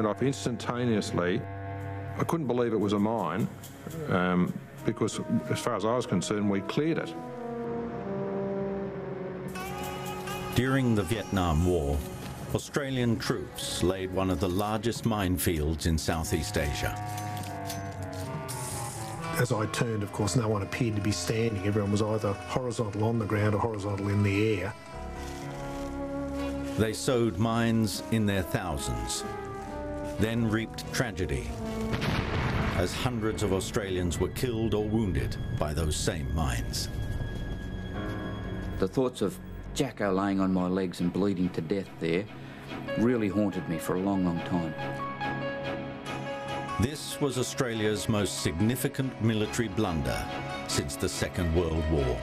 when it went off instantaneously. I couldn't believe it was a mine um, because, as far as I was concerned, we cleared it. During the Vietnam War, Australian troops laid one of the largest minefields in Southeast Asia. As I turned, of course, no one appeared to be standing. Everyone was either horizontal on the ground or horizontal in the air. They sowed mines in their thousands, then reaped tragedy as hundreds of Australians were killed or wounded by those same mines. The thoughts of Jacko laying on my legs and bleeding to death there really haunted me for a long, long time. This was Australia's most significant military blunder since the Second World War.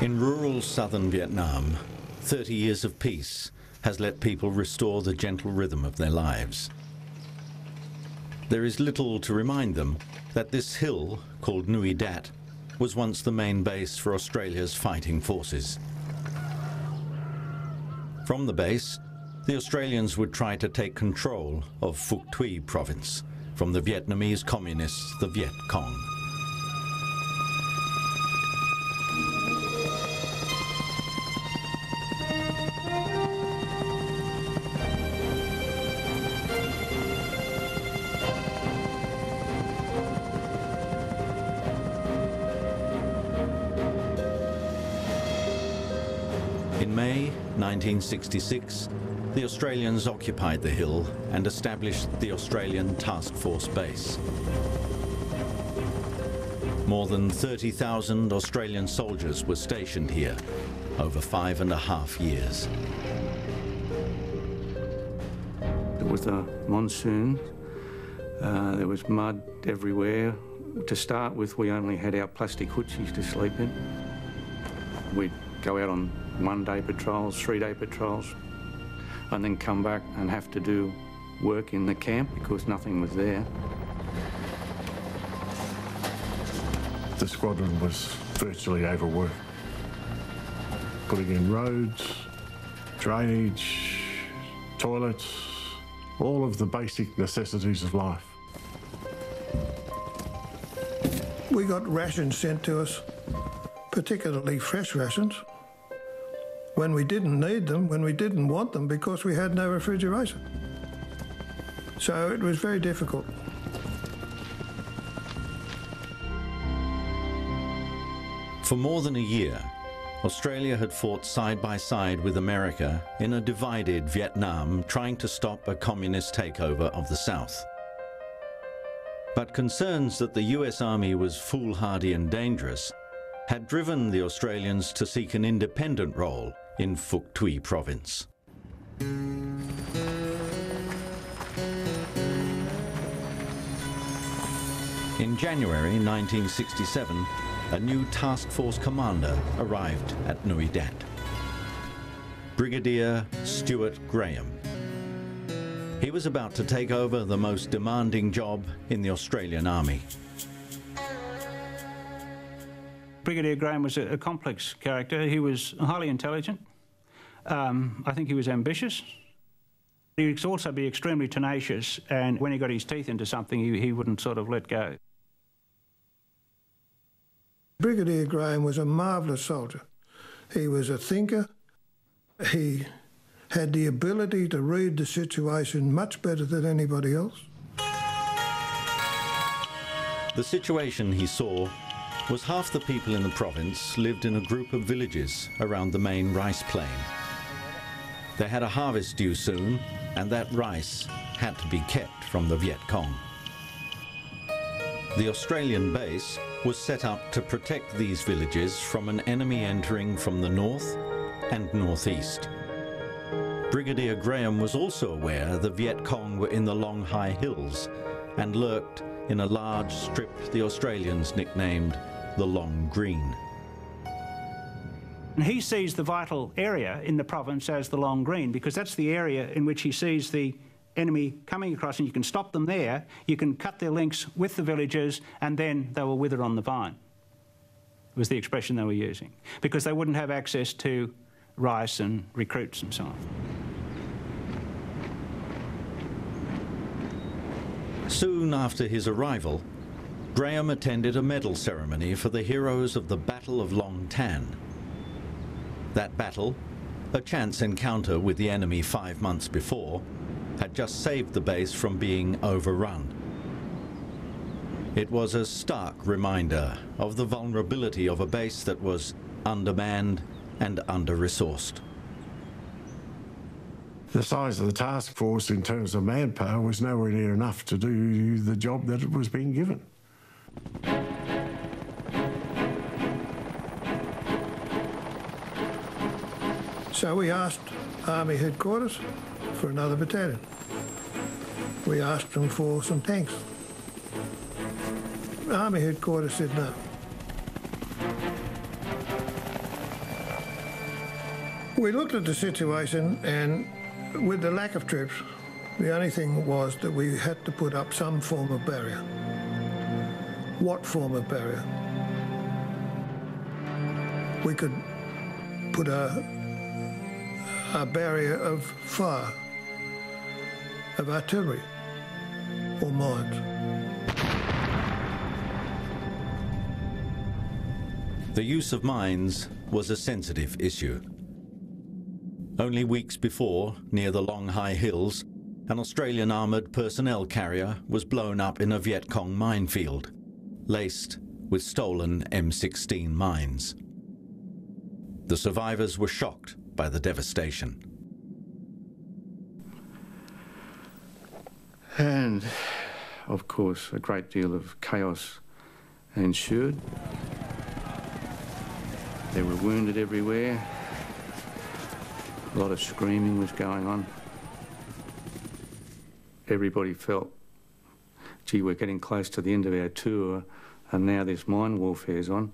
In rural southern Vietnam, 30 years of peace has let people restore the gentle rhythm of their lives. There is little to remind them that this hill, called Nui Dat, was once the main base for Australia's fighting forces. From the base, the Australians would try to take control of Phuoc Tuy province from the Vietnamese communists, the Viet Cong. 1966, the Australians occupied the hill and established the Australian Task Force Base. More than 30,000 Australian soldiers were stationed here over five and a half years. It was a monsoon. Uh, there was mud everywhere. To start with, we only had our plastic hoochies to sleep in. We'd go out on one-day patrols, three-day patrols, and then come back and have to do work in the camp because nothing was there. The squadron was virtually overworked. Putting in roads, drainage, toilets, all of the basic necessities of life. We got rations sent to us, particularly fresh rations, when we didn't need them, when we didn't want them, because we had no refrigeration. So it was very difficult. For more than a year, Australia had fought side by side with America in a divided Vietnam trying to stop a communist takeover of the South. But concerns that the US Army was foolhardy and dangerous had driven the Australians to seek an independent role in Phuoc Tuy province. In January 1967, a new task force commander arrived at Nui Dat. Brigadier Stuart Graham. He was about to take over the most demanding job in the Australian Army. Brigadier Graham was a complex character. He was highly intelligent. Um, I think he was ambitious. He'd also be extremely tenacious, and when he got his teeth into something, he, he wouldn't sort of let go. Brigadier Graham was a marvellous soldier. He was a thinker. He had the ability to read the situation much better than anybody else. The situation he saw was half the people in the province lived in a group of villages around the main rice plain. They had a harvest due soon, and that rice had to be kept from the Viet Cong. The Australian base was set up to protect these villages from an enemy entering from the north and northeast. Brigadier Graham was also aware the Viet Cong were in the Long Hai Hills and lurked in a large strip the Australians nicknamed the Long Green. And he sees the vital area in the province as the Long Green because that's the area in which he sees the enemy coming across and you can stop them there, you can cut their links with the villagers and then they will wither on the vine, was the expression they were using, because they wouldn't have access to rice and recruits and so on. Soon after his arrival, Graham attended a medal ceremony for the heroes of the Battle of Long Tan. That battle, a chance encounter with the enemy five months before, had just saved the base from being overrun. It was a stark reminder of the vulnerability of a base that was undermanned and under-resourced. The size of the task force in terms of manpower was nowhere near enough to do the job that it was being given. So we asked Army Headquarters for another battalion. We asked them for some tanks. Army Headquarters said no. We looked at the situation and with the lack of troops, the only thing was that we had to put up some form of barrier. What form of barrier? We could put a, a barrier of fire, of artillery, or mines. The use of mines was a sensitive issue. Only weeks before, near the Long Hai Hills, an Australian armoured personnel carrier was blown up in a Viet Cong minefield, laced with stolen M16 mines. The survivors were shocked by the devastation. And, of course, a great deal of chaos ensued. There were wounded everywhere. A lot of screaming was going on. Everybody felt, gee, we're getting close to the end of our tour and now this mine warfare's on.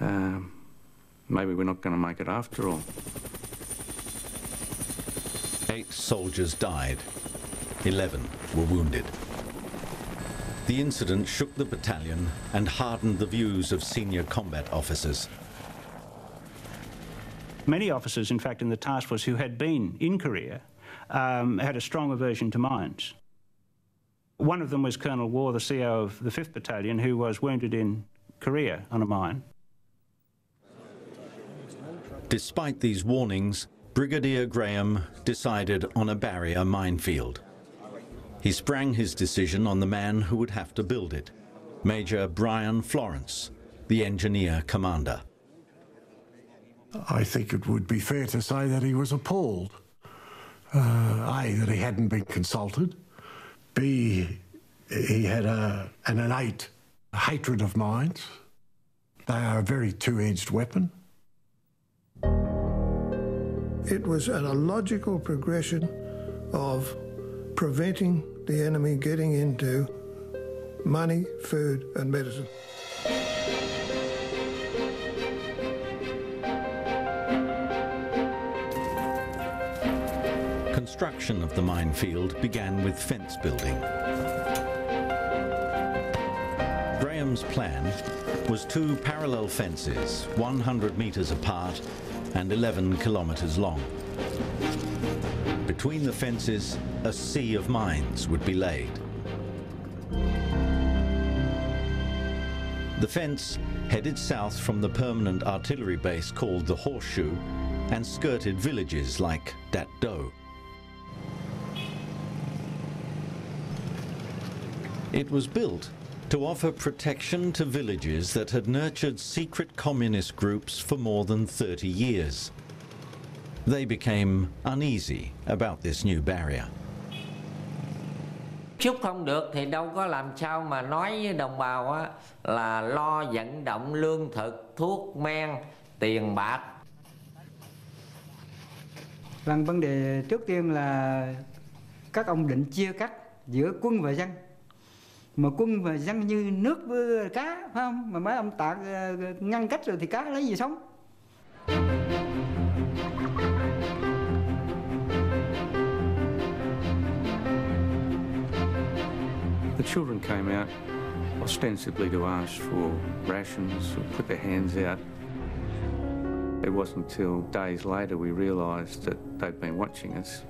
Um, maybe we're not going to make it after all. Eight soldiers died. Eleven were wounded. The incident shook the battalion and hardened the views of senior combat officers. Many officers, in fact, in the task force who had been in Korea um, had a strong aversion to mines. One of them was Colonel Warr, the CO of the 5th Battalion, who was wounded in Korea on a mine. Despite these warnings, Brigadier Graham decided on a barrier minefield. He sprang his decision on the man who would have to build it, Major Brian Florence, the engineer commander. I think it would be fair to say that he was appalled. Uh, a, that he hadn't been consulted. B, he had a, an innate hatred of mines. They are a very two-edged weapon. It was an illogical progression of preventing the enemy getting into money, food and medicine. Construction of the minefield began with fence building. Graham's plan was two parallel fences, 100 metres apart and 11 kilometres long. Between the fences, a sea of mines would be laid. The fence headed south from the permanent artillery base called the Horseshoe and skirted villages like Dat Do. It was built to offer protection to villages that had nurtured secret communist groups for more than 30 years. They became uneasy about this new barrier. Chúc không được thì đâu có làm sao mà nói với đồng bào á, là lo vận động lương thực, thuốc men, tiền bạc. Vâng, vấn đề trước tiên là các ông định chia cắt giữa quân và dân mà quân và dân như nước với cá, phải không mà mấy ông tạc ờ, ngăn cách rồi thì cá lấy gì sống The children came out ostensibly to ask for rations or put their hands out. It wasn't until days later we realised that they'd been watching us.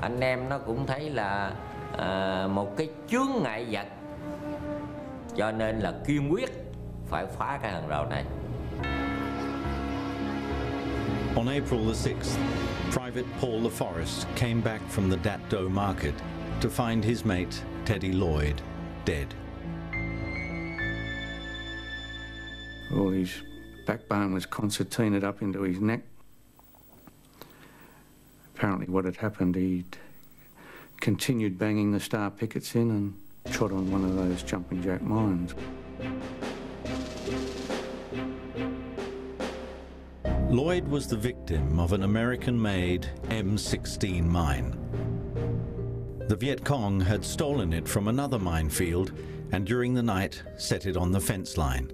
Anh em nó cũng thấy là à, một cái chướng ngại vật cho nên là kiên quyết phải phá cái hàng rào này On April the 6th, Private Paul LaForest came back from the Datdo market to find his mate, Teddy Lloyd, dead. All his backbone was concertinaed up into his neck. Apparently what had happened, he'd continued banging the star pickets in and trod on one of those jumping jack mines. Lloyd was the victim of an American-made M16 mine. The Viet Cong had stolen it from another minefield and during the night set it on the fence line.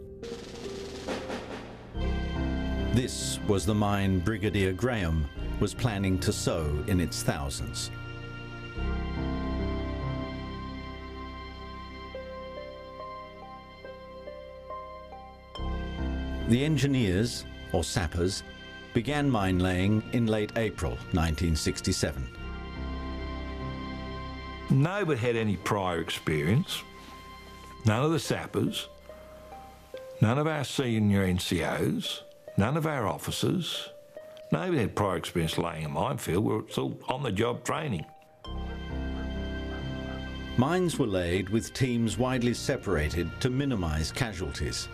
This was the mine Brigadier Graham was planning to sow in its thousands. The engineers, or sappers, began mine laying in late April 1967. Nobody had any prior experience. None of the sappers, none of our senior NCOs, none of our officers. Nobody had prior experience laying a minefield. We were still on the job training. Mines were laid with teams widely separated to minimise casualties.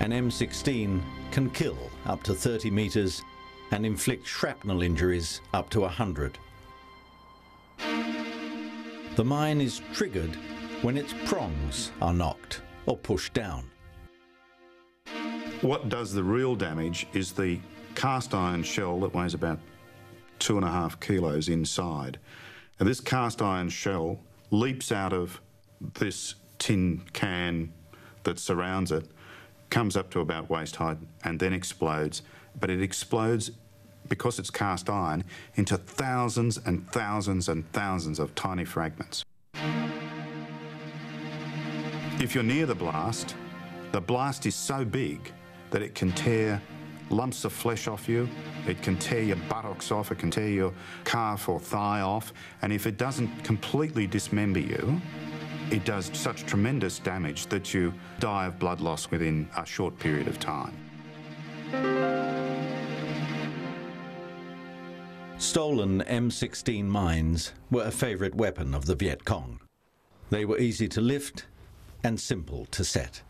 An M16 can kill up to 30 metres and inflict shrapnel injuries up to 100. The mine is triggered when its prongs are knocked or pushed down. What does the real damage is the cast iron shell that weighs about two and a half kilos inside. And this cast iron shell leaps out of this tin can that surrounds it, comes up to about waist height, and then explodes. But it explodes because it's cast iron into thousands and thousands and thousands of tiny fragments. If you're near the blast, the blast is so big that it can tear lumps of flesh off you, it can tear your buttocks off, it can tear your calf or thigh off, and if it doesn't completely dismember you, it does such tremendous damage that you die of blood loss within a short period of time. Stolen M16 mines were a favourite weapon of the Viet Cong. They were easy to lift and simple to set.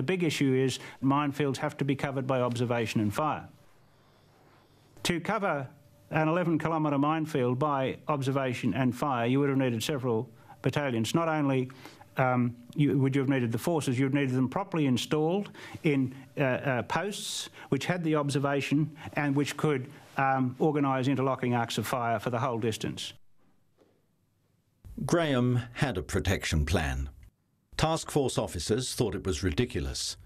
The big issue is minefields have to be covered by observation and fire. To cover an 11 kilometre minefield by observation and fire, you would have needed several battalions. Not only um, you, would you have needed the forces, you'd needed them properly installed in uh, uh, posts which had the observation and which could um, organise interlocking arcs of fire for the whole distance. Graham had a protection plan. Task force officers thought it was ridiculous.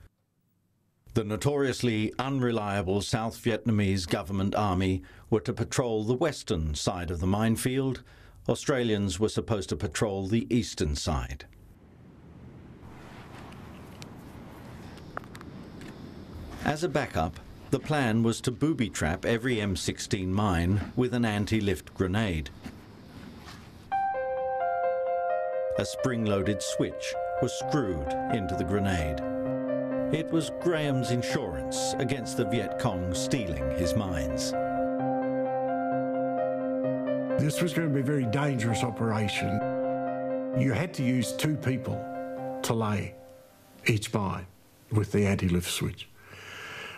The notoriously unreliable South Vietnamese government army were to patrol the western side of the minefield. Australians were supposed to patrol the eastern side. As a backup, the plan was to booby trap every M16 mine with an anti-lift grenade. A spring-loaded switch was screwed into the grenade. It was Graham's insurance against the Viet Cong stealing his mines. This was going to be a very dangerous operation. You had to use two people to lay each mine with the anti-lift switch.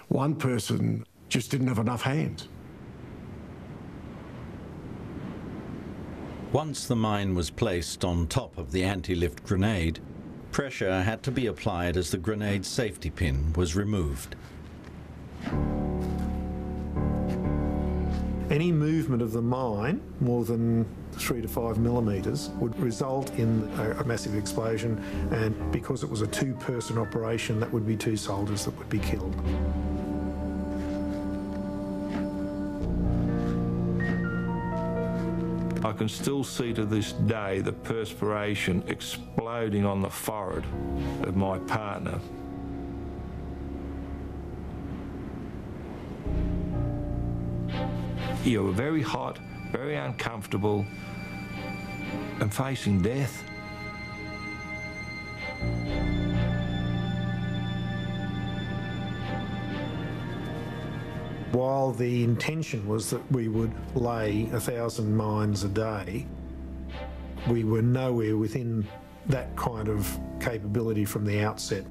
One person just didn't have enough hands. Once the mine was placed on top of the anti-lift grenade, pressure had to be applied as the grenade safety pin was removed. Any movement of the mine more than three to five millimetres would result in a, a, massive explosion and because it was a two-person operation that would be two soldiers that would be killed. Can still see to this day the perspiration exploding on the forehead of my partner. You were very hot, very uncomfortable, and facing death. While the intention was that we would lay a thousand mines a day, we were nowhere within that kind of capability from the outset.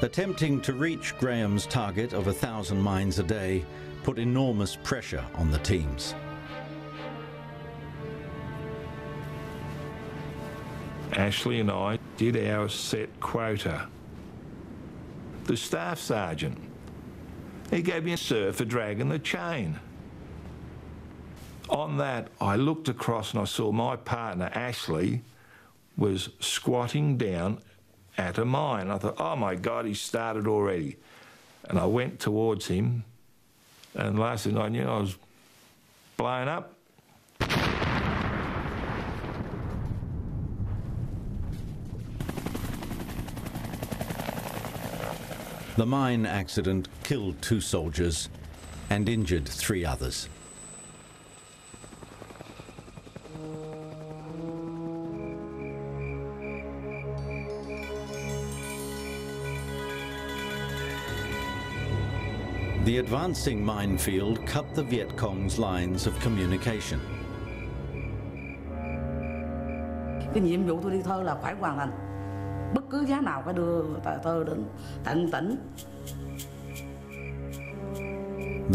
Attempting to reach Graham's target of a thousand mines a day put enormous pressure on the teams. Ashley and I did our set quota. The staff sergeant, he gave me a sir for dragging the chain. On that, I looked across and I saw my partner, Ashley, was squatting down at a mine. I thought, oh my God, he started already. And I went towards him, and last thing I knew, I was blown up. The mine accident killed two soldiers and injured three others. The advancing minefield cut the Viet Cong's lines of communication. thành bất cứ giá nào phải đưa tờ thơ đến tận tỉnh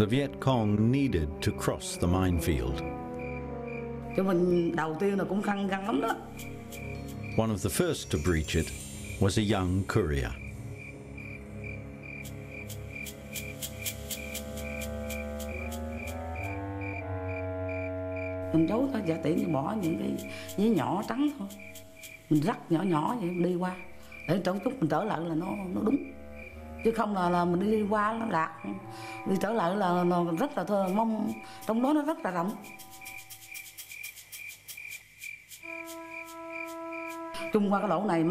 The Viet Cong needed to cross the minefield. cho mình đầu tiên là cũng khăn khăn lắm đó One of the first to breach it was a young courier. mình giấu ta giả tiện thì bỏ những cái giấy nhỏ trắng thôi mình rắc nhỏ nhỏ vậy mình đi qua. Để trong chút, mình trở lại là nó nó đúng. Chứ không là là mình đi qua nó lạc đi trở lại là nó rất là thơ, mong, trong đó nó rất là rộng. Chung qua cái lỗ này